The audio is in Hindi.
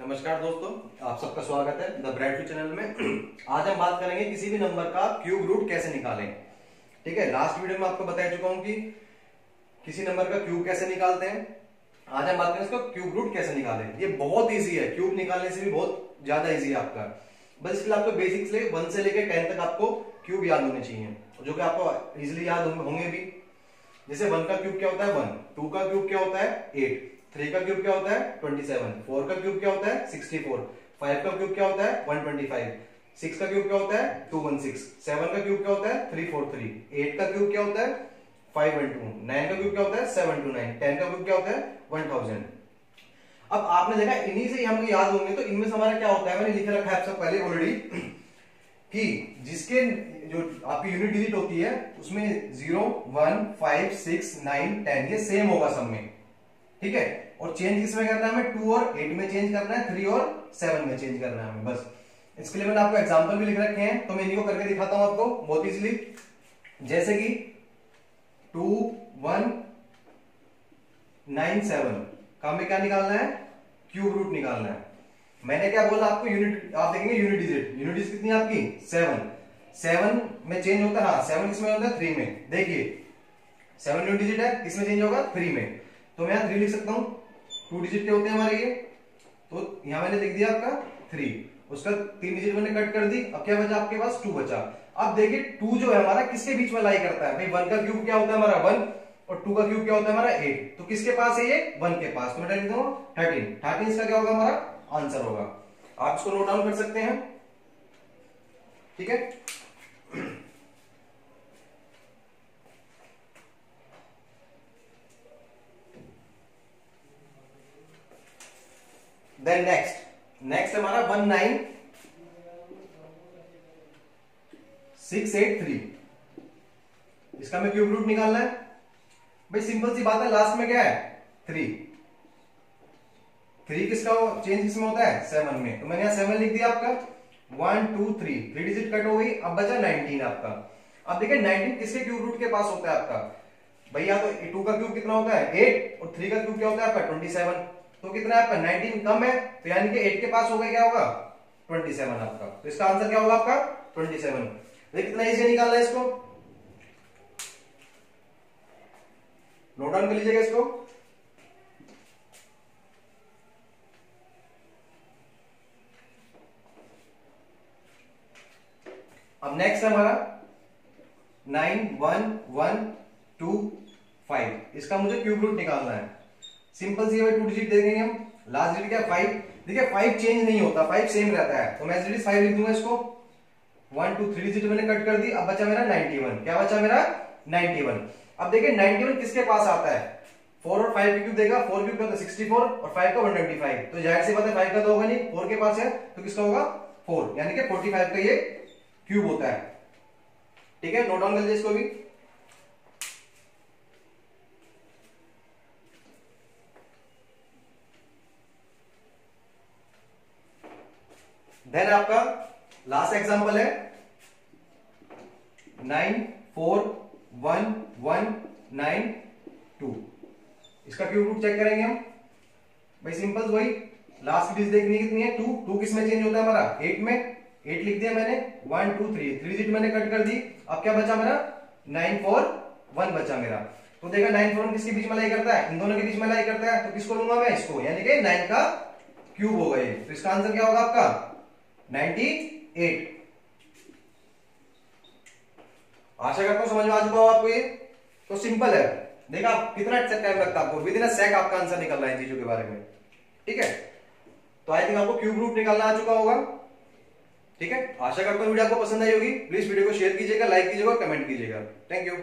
नमस्कार दोस्तों, आप सबका स्वागत है द ब्राइट चैनल में। आज हम बात करेंगे किसी भी नंबर का क्यूब रूट कैसे निकालें। ठीक है लास्ट वीडियो में आपको बता चुका हूँ कि किसी नंबर का क्यूब कैसे निकालते हैं। आज हम बात करें इसका क्यूब रूट कैसे निकालें। ये बहुत इजी है क्यूब निकालने से भी बहुत ज़्यादा ईजी है आपका। बस इसके लिए आपको बेसिक से वन से लेकर टेन तक आपको क्यूब याद होने चाहिए, जो कि आपको इजिली याद होंगे भी। जैसे वन का क्यूब क्या होता है? वन टू का क्यूब क्या होता है? एट थ्री का क्यूब क्या होता है? Twenty seven. फोर का क्यूब क्या होता है? Sixty four. फाइव का क्यूब क्या होता है? One twenty five. सिक्स का क्यूब क्या होता है? Two one six. सेवन का क्यूब क्या होता है? Three four three. एट का क्यूब क्या होता है? Five one two. नाइन का क्यूब क्या होता है? Seven two nine. टेन का क्यूब क्या होता है? One thousand. अब आपने देखा, इन्हीं से हमको याद होंगे तो इनमें से हमारा क्या होता है? मैंने लिख रखा है पहले ऑलरेडी कि जिसके जो आपकी यूनिट डिजिट होती है, उसमें zero one five six nine ten ये सेम होगा सब में। ठीक है? और चेंज किसमें करना है हमें? टू और एट में चेंज करना है थ्री और सेवन में चेंज करना है हमें, बस। इसके लिए मैंने आपको एग्ज़ाम्पल भी लिख रखे हैं तो मैं इन्हीं को करके दिखाता हूँ आपको, बहुत इजिली जैसे कि टू वन नाइन सेवन का हमें क्या निकालना है? क्यूब रूट निकालना है। मैंने क्या बोला आपको? यूनिट आप देखेंगे यूनिट डिजिट यूनिट डिजिट कितनी आपकी? सेवन सेवन में चेंज होता है हाँ सेवन किसमें होता है? थ्री में। देखिए सेवन यूनिट डिजिट है किसमें चेंज होगा? थ्री में। तो मैं यहाँ थ्री लिख सकता हूँ। टू डिजिट के होते हैं हमारे ये। तो यहाँ मैंने लिख दिया आपका थ्री उसका तीन डिजिट मैंने कट कर दी। अब क्या बचा आपके पास? टू बचा। अब देखिए टू जो है हमारा किसके बीच में लाई करता है? भाई वन का क्यूब क्या होता है हमारा? वन और टू का क्यूब क्या होता है हमारा? एट तो किसके पास है ये? वन के पास। तो मैं लिख दूँगा थर्टीन थर्टीन इसका क्या होगा हमारा? आंसर होगा। आप इसको नोट डाउन कर सकते हैं। ठीक है? देन नेक्स्ट नेक्स्ट हमारा one nine six eight three इसका हमें क्यूब रूट निकालना है। भाई सिंपल सी बात है लास्ट में क्या है? थ्री थ्री किसका हो? चेंज किसमें होता है? सेवन में. तो मैंने यहाँ सेवन लिख दिया आपका। One two three three digit cut हो गई। अब बचा नाइनटीन आपका। अब देखिए नाइनटीन किसके क्यूब रूट के पास होता है आपका? भैया तो टू का क्यूब कितना होता है? एट और थ्री का क्यूब क्या होता है आपका? ट्वेंटी सेवन तो कितना है? आपका 19 कम है तो यानी कि एट के पास हो गया, क्या होगा? 27 आपका तो इसका आंसर क्या होगा आपका? ट्वेंटी सेवन कितना इजी निकालना है इसको। नोट डाउन कर लीजिएगा इसको। अब नेक्स्ट है हमारा। Nine one one two five इसका मुझे क्यूब रूट निकालना है। सिंपल सी टू डिजिट देखेंगे हम। लास्ट डिजिट क्या? फाइव देखिए फाइव चेंज नहीं होता। फाइव सेम रहता है। तो मैं डिजिट फाइव लिख दूँगा इसको। वन टू थ्री डिजिट मैंने कट कर दी। अब बचा मेरा नाइनटी वन क्या बचा मेरा? नाइनटी वन अब देखिए नाइनटी वन किसके पास आता है? फोर और फाइव क्यूब देगा। फोर क्यूब का सिक्सटी फोर और फाइव का वन ट्वेंटी फाइव तो ज़ाहिर सी बात है फाइव का तो होगा नहीं। फोर के पास है तो किसका होगा? फोर यानी कि फोर्टी फाइव का ये क्यूब होता है। ठीक है? नोट डाउन कर लीजिए इसको भी। देन आपका लास्ट एग्जांपल है nine four one one nine two इसका क्यूब रूट चेक करेंगे हम। भाई सिंपल वही। लास्ट डिजिट देखनी कितनी है? टू टू किसमें चेंज होता है हमारा? एट में। एट लिख दिया मैंने। One two three three digit मैंने कट कर दी। अब क्या बचा मेरा? नाइन फोर वन बचा मेरा। तो देखा नाइन फोर किसके बीच में लाई करता है? इन दोनों के बीच में लाई करता है। तो किसको लूँगा मैं? इसको। यानी कि नाइन का क्यूब होगा ये तो इसका आंसर क्या होगा आपका? 98 आशा करता हूँ समझ में आ चुका हो आपको ये। तो सिंपल है। देखा कितना टाइम लगता है आपको। विद इन सेक आपका आंसर निकल रहा है चीज़ों के बारे में। ठीक है? तो आई थिंक आपको क्यूब रूट निकालना आ चुका होगा। ठीक है? आशा करता हूँ वीडियो आपको पसंद आई होगी। प्लीज़ वीडियो को शेयर कीजिएगा लाइक कीजिएगा कमेंट कीजिएगा। Thank you